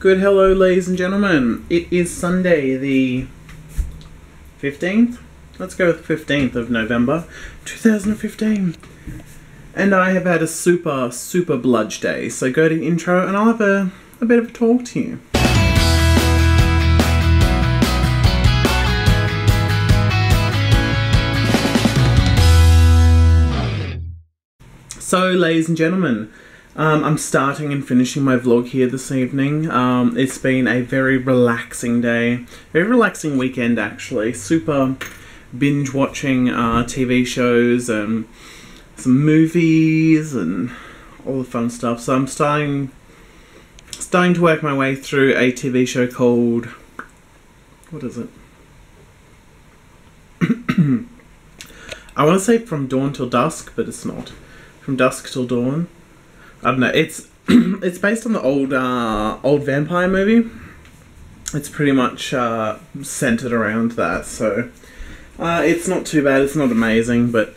Good hello, ladies and gentlemen. It is Sunday, the 15th? Let's go with 15th of November, 2015. And I have had a super, super bludge day, so go to intro and I'll have a, a bit of a talk to you. So, ladies and gentlemen, um, I'm starting and finishing my vlog here this evening. Um, it's been a very relaxing day, very relaxing weekend actually. Super binge watching uh, TV shows and some movies and all the fun stuff. So I'm starting starting to work my way through a TV show called what is it? I want to say From Dawn Till Dusk, but it's not. From Dusk Till Dawn. I don't know. It's it's based on the old uh, old vampire movie. It's pretty much uh, centered around that, so uh, it's not too bad. It's not amazing, but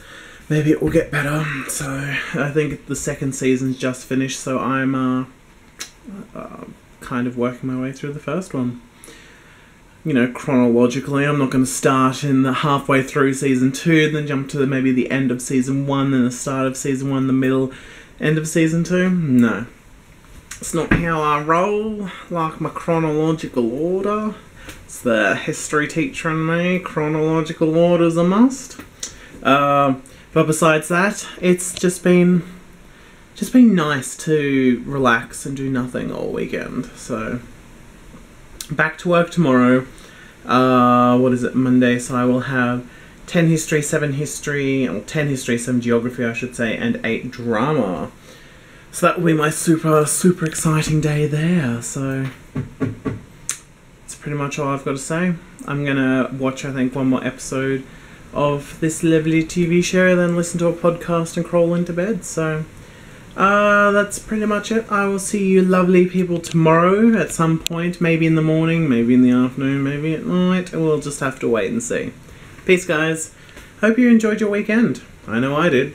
maybe it will get better. So I think the second season's just finished, so I'm uh, uh, kind of working my way through the first one. You know, chronologically, I'm not going to start in the halfway through season two, then jump to maybe the end of season one, then the start of season one, the middle, end of season two. No, it's not how I roll. Like my chronological order. It's the history teacher in me. Chronological order's a must. Uh, but besides that, it's just been just been nice to relax and do nothing all weekend. So back to work tomorrow. Uh, what is it? Monday. So I will have 10 history, 7 history, or 10 history, 7 geography, I should say, and 8 drama. So that will be my super, super exciting day there. So that's pretty much all I've got to say. I'm gonna watch, I think, one more episode of this lovely TV show, then listen to a podcast and crawl into bed. So uh, that's pretty much it. I will see you lovely people tomorrow at some point, maybe in the morning, maybe in the afternoon, maybe at night. We'll just have to wait and see. Peace, guys. Hope you enjoyed your weekend. I know I did.